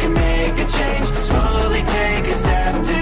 Can make a change. Slowly take a step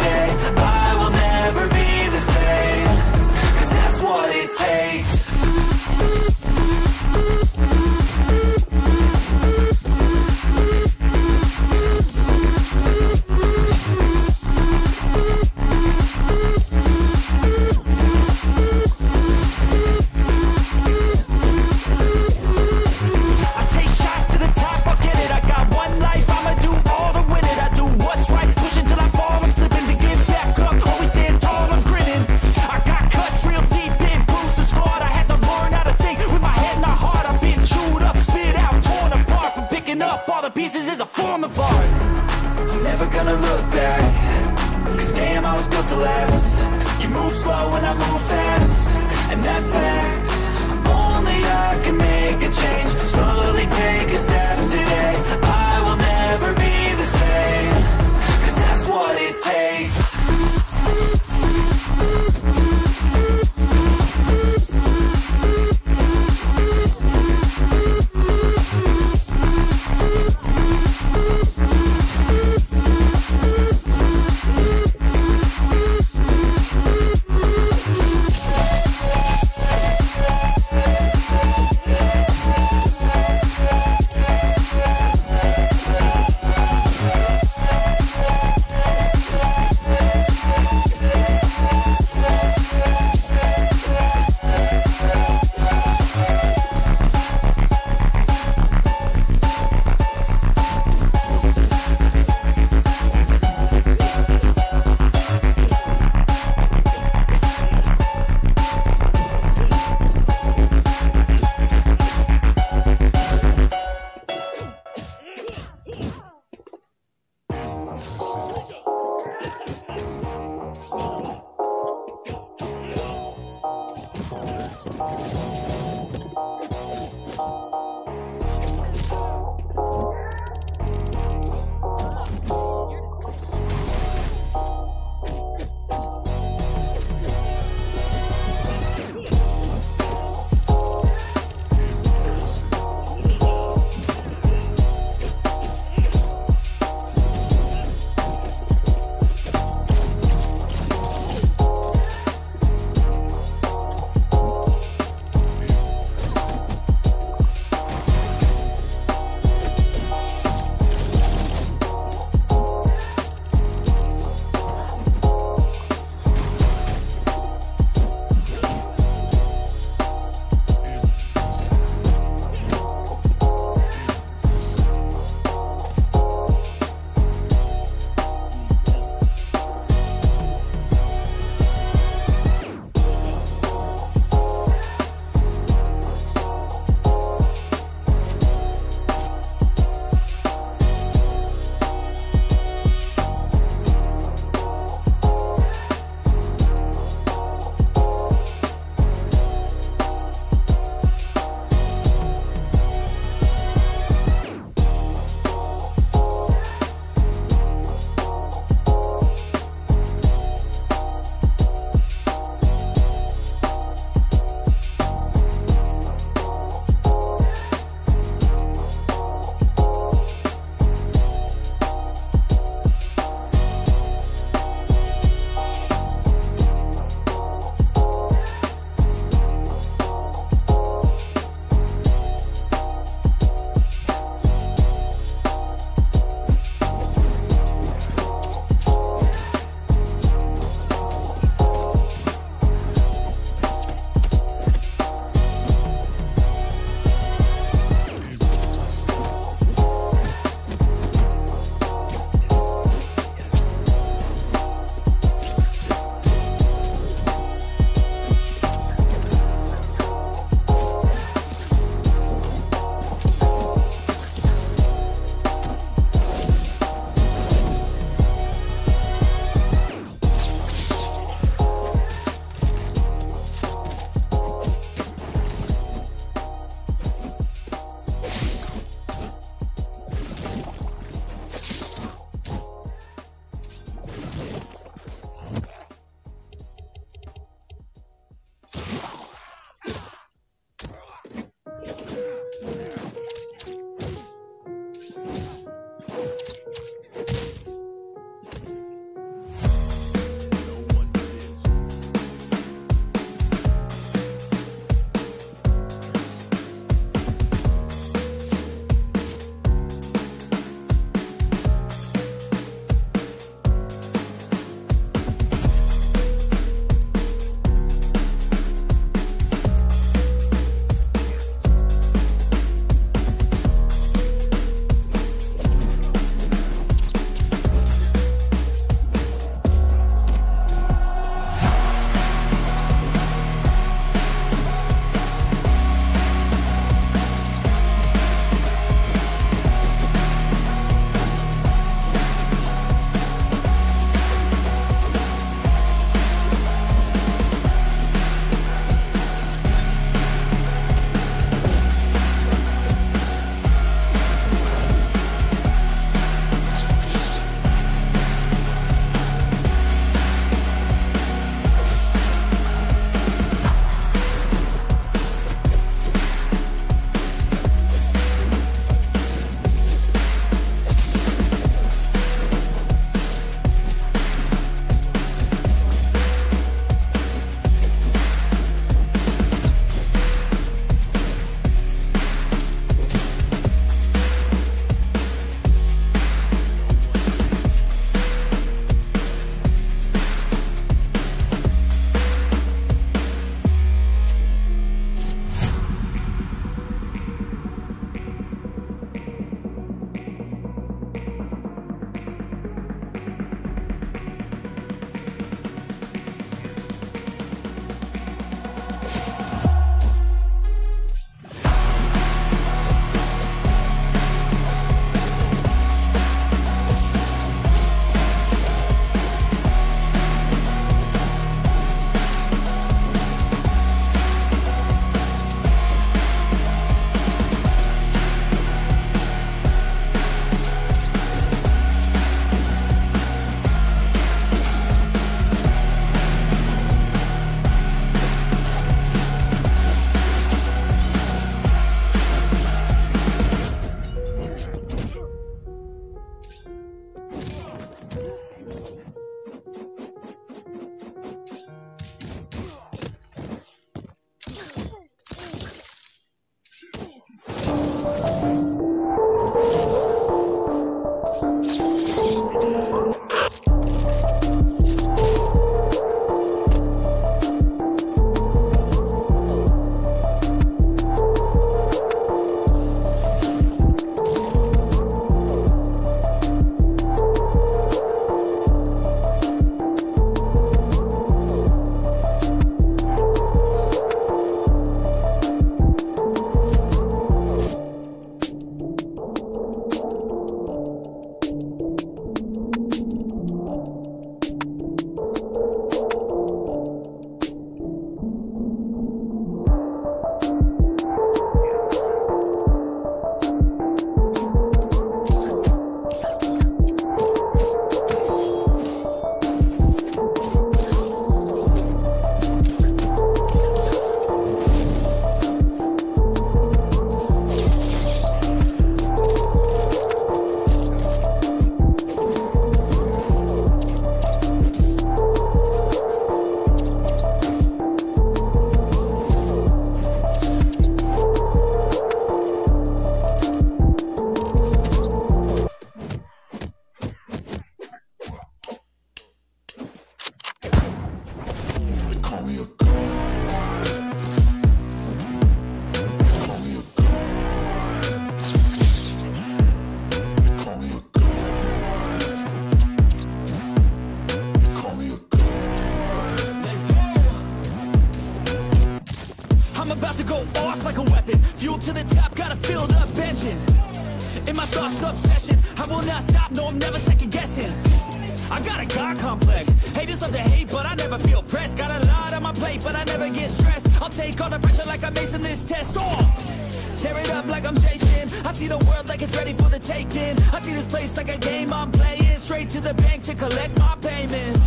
taking. I see this place like a game I'm playing. Straight to the bank to collect my payments.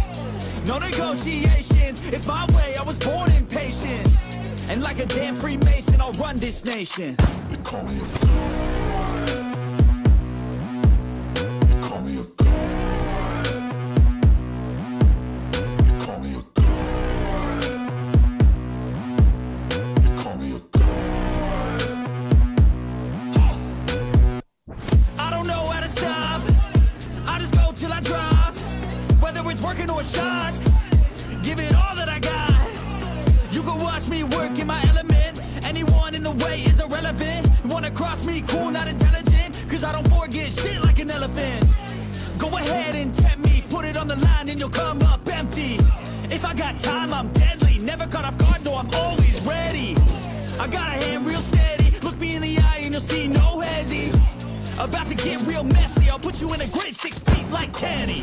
No negotiations, it's my way. I was born impatient. And like a damn Freemason, I'll run this nation. They call me a got time, I'm deadly. Never caught off guard, no, I'm always ready. I got a hand real steady. Look me in the eye and you'll see no hezzy. About to get real messy. I'll put you in a grave six feet like Kenny.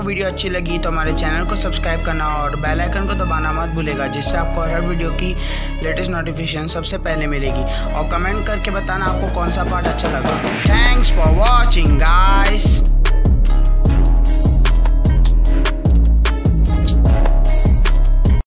आपको video अच्छी लगी तो हमारे channel को subscribe करना और bell icon को दबाना मत भूलेगा, जिससे आपको हर वीडियो की लेटेस्ट नोटिफिकेशन सबसे पहले मिलेगी। और कमेंट करके बताना आपको कौन सा पार्ट अच्छा लगा। Thanks for watching guys